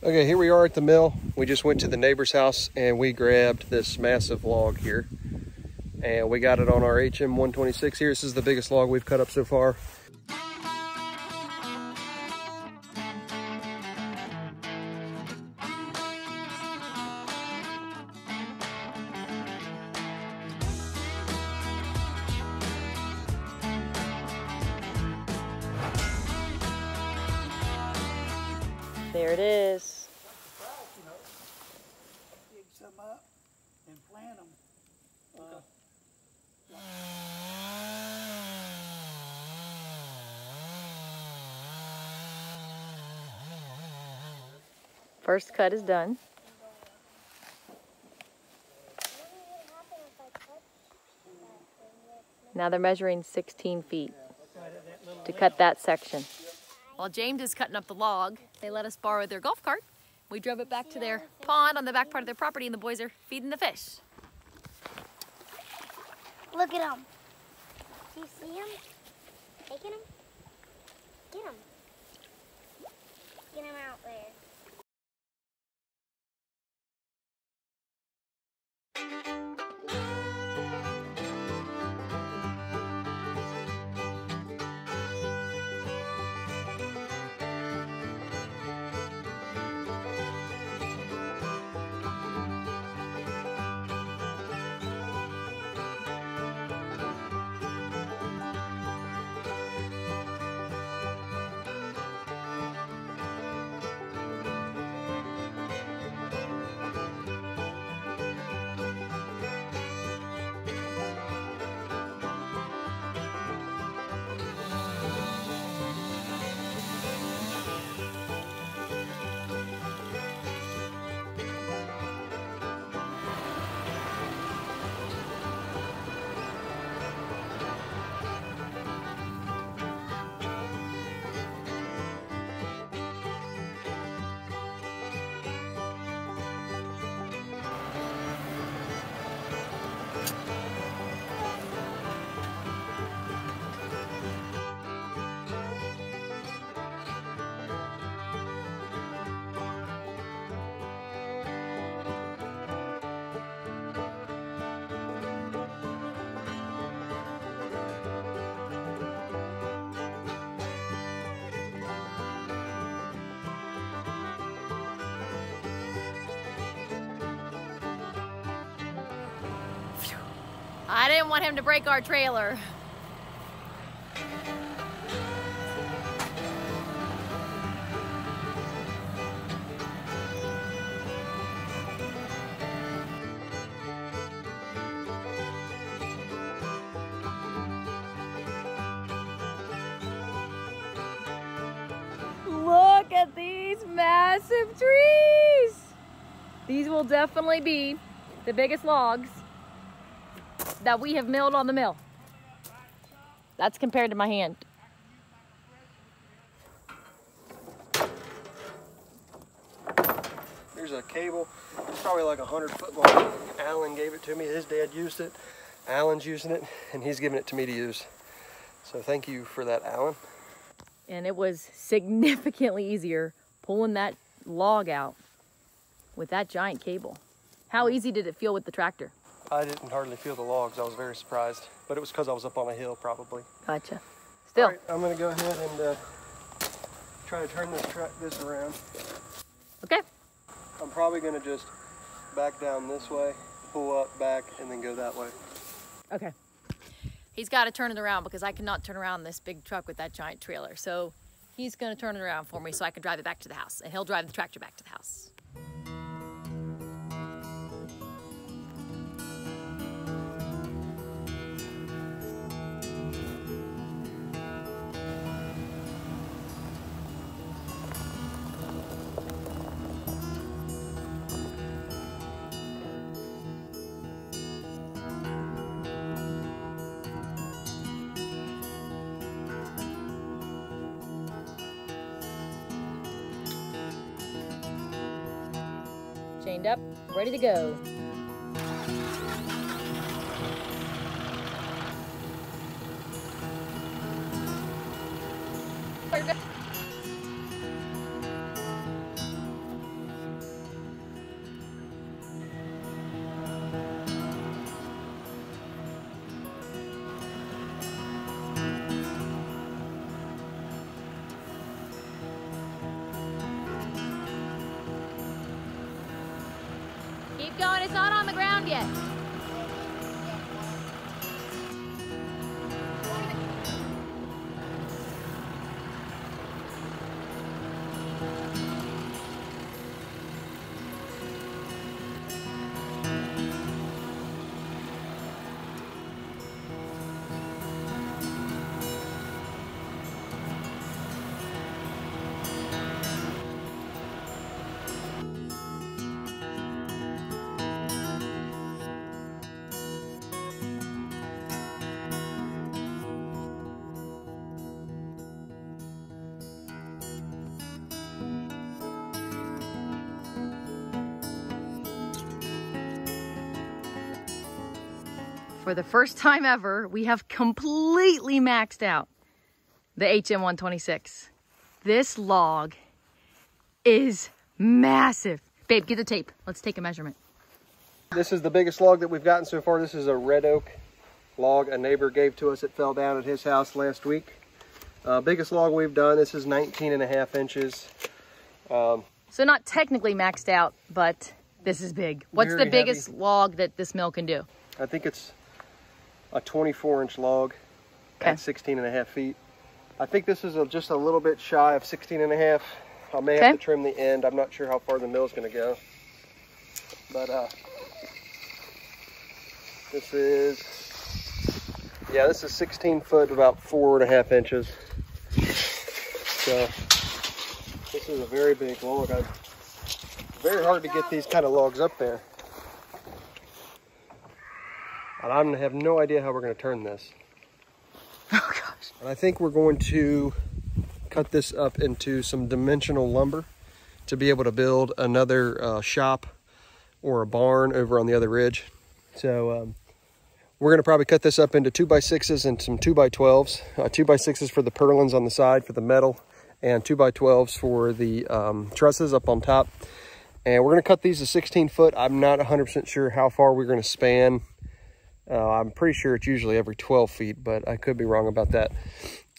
Okay, here we are at the mill. We just went to the neighbor's house and we grabbed this massive log here. And we got it on our HM 126 here. This is the biggest log we've cut up so far. There it is. you know, dig up and plant them. Uh, First cut is done. Now they're measuring 16 feet to cut that section. While James is cutting up the log, they let us borrow their golf cart. We drove it back to their pond on the back part of their property, and the boys are feeding the fish. Look at them. Do you see them? Taking them? Get them. Get them out there. I didn't want him to break our trailer. Look at these massive trees. These will definitely be the biggest logs that we have milled on the mill. That's compared to my hand. Here's a cable. It's probably like a hundred foot long. Alan gave it to me. His dad used it. Alan's using it, and he's giving it to me to use. So thank you for that, Alan. And it was significantly easier pulling that log out with that giant cable. How easy did it feel with the tractor? I didn't hardly feel the logs. I was very surprised, but it was because I was up on a hill, probably. Gotcha. Still, All right, I'm gonna go ahead and uh, try to turn this track this around. okay. I'm probably gonna just back down this way, pull up, back, and then go that way. Okay. He's got to turn it around because I cannot turn around this big truck with that giant trailer. So he's going to turn it around for me so I can drive it back to the house. And he'll drive the tractor back to the house. Chained up, ready to go. Keep going, it's not on the ground yet. For the first time ever, we have completely maxed out the HM126. This log is massive. Babe, get the tape. Let's take a measurement. This is the biggest log that we've gotten so far. This is a red oak log a neighbor gave to us. It fell down at his house last week. Uh, biggest log we've done. This is 19 and a half inches. Um, So not technically maxed out, but this is big. What's the biggest heavy. log that this mill can do? I think it's a 24 inch log Okay. at 16 and a half feet. I think this is a, just a little bit shy of 16 and a half. I may Okay. have to trim the end. I'm not sure how far the mill's gonna go. But uh, this is, yeah, this is 16 foot, about four and a half inches. So this is a very big log. I, very hard to get these kind of logs up there. And I'm gonna have no idea how we're gonna turn this. Oh gosh. And I think we're going to cut this up into some dimensional lumber to be able to build another uh, shop or a barn over on the other ridge. So um, we're going to probably cut this up into two by sixes and some two by twelves. Uh, two by sixes for the purlins on the side for the metal, and two by twelves for the um, trusses up on top. And we're going to cut these to 16 foot. I'm not 100% sure how far we're going to span. Uh, I'm pretty sure it's usually every 12 feet, but I could be wrong about that.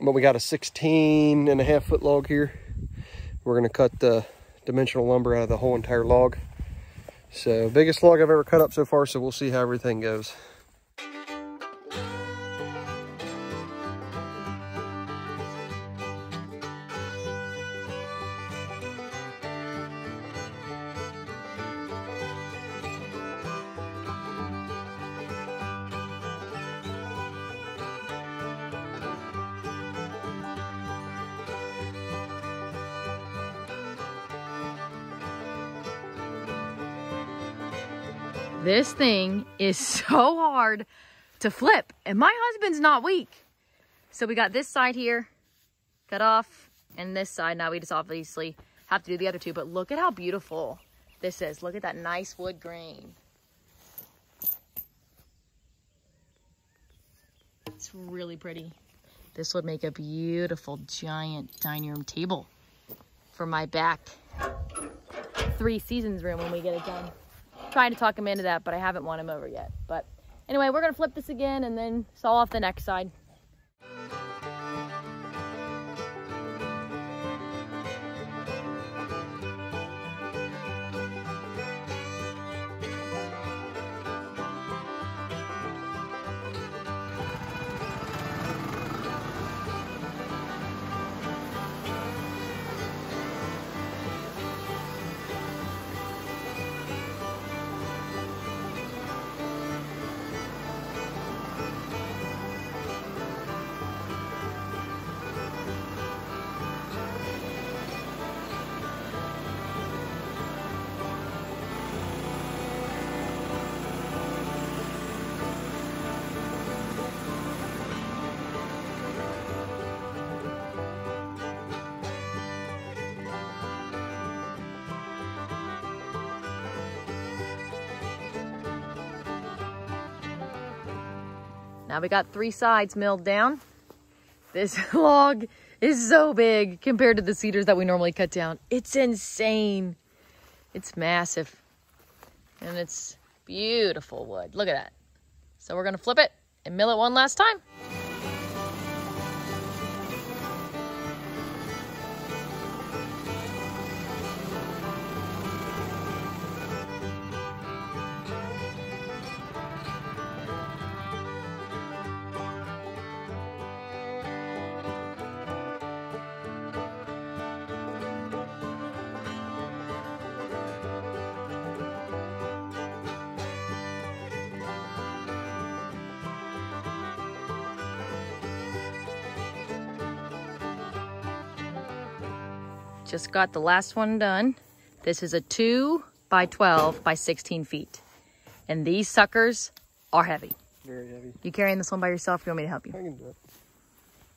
But we got a 16 and a half foot log here. We're gonna cut the dimensional lumber out of the whole entire log. So biggest log I've ever cut up so far, so we'll see how everything goes. This thing is so hard to flip, and my husband's not weak. So we got this side here cut off, and this side. Now we just obviously have to do the other two, but look at how beautiful this is. Look at that nice wood grain. It's really pretty. This would make a beautiful giant dining room table for my back three seasons room when we get it done trying to talk him into that, but I haven't won him over yet. But anyway, we're gonna flip this again and then saw off the next side. Now we got three sides milled down. This log is so big compared to the cedars that we normally cut down. It's insane. It's massive. And it's beautiful wood. Look at that. So we're gonna flip it and mill it one last time. Just got the last one done. This is a 2 by 12 by 16 feet. And these suckers are heavy. Very heavy. You carrying this one by yourself? You want me to help you? I can do it.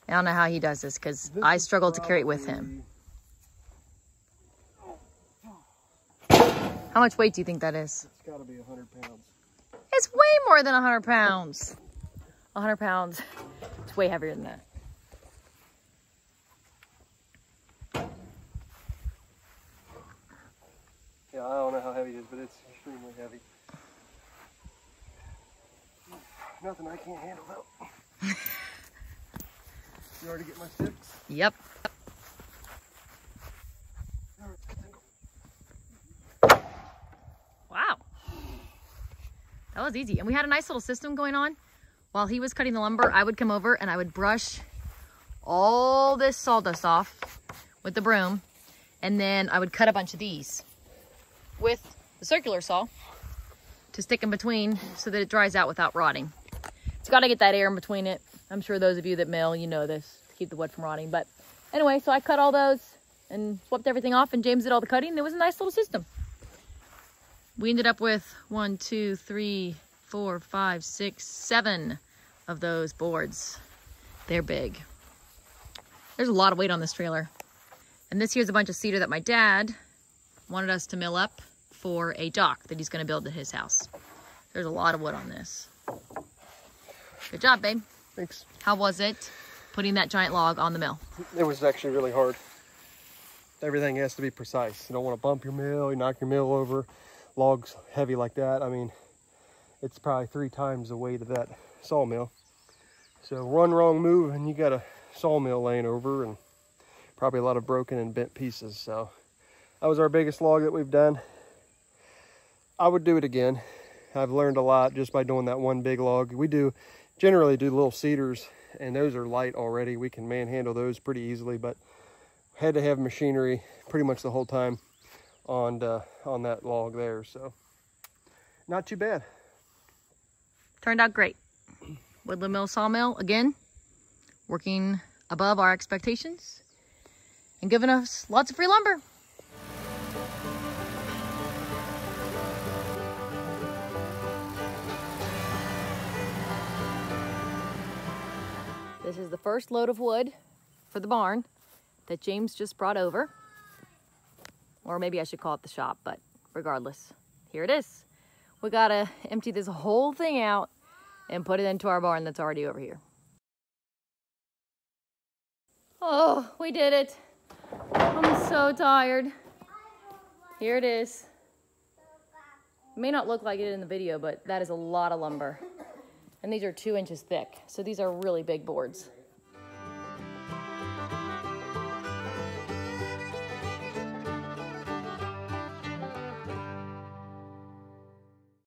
I don't know how he does this because I struggle to carry it with him. How much weight do you think that is? It's got to be 100 pounds. It's way more than 100 pounds. 100 pounds. It's way heavier than that. Yeah, I don't know how heavy it is, but it's extremely heavy. Nothing I can't handle though. you already get my sticks? Yep. Wow. That was easy. And we had a nice little system going on. While he was cutting the lumber, I would come over and I would brush all this sawdust off with the broom. And then I would cut a bunch of these with the circular saw to stick in between so that it dries out without rotting. It's got to get that air in between it. I'm sure those of you that mill, you know this, to keep the wood from rotting. But anyway, so I cut all those and swept everything off and James did all the cutting. It was a nice little system we ended up with one, two, three, four, five, six, seven of those boards. They're big. There's a lot of weight on this trailer. And this here's a bunch of cedar that my dad wanted us to mill up for a dock that he's gonna build at his house. There's a lot of wood on this. Good job, babe. Thanks. How was it putting that giant log on the mill? It was actually really hard. Everything has to be precise. You don't want to bump your mill, you knock your mill over. Logs heavy like that, I mean, it's probably three times the weight of that sawmill. So one wrong move and you got a sawmill laying over and probably a lot of broken and bent pieces. So that was our biggest log that we've done. I would do it again. I've learned a lot just by doing that one big log. We do generally do little cedars and those are light already. We can manhandle those pretty easily, but had to have machinery pretty much the whole time on uh, on that log there. So not too bad. Turned out great. Woodland Mill Sawmill, again, working above our expectations and giving us lots of free lumber. This is the first load of wood for the barn that James just brought over. Or maybe I should call it the shop, but regardless, here it is. We gotta empty this whole thing out and put it into our barn that's already over here. Oh, we did it. I'm so tired. Here it is. It may not look like it in the video, but that is a lot of lumber. And these are two inches thick, so these are really big boards.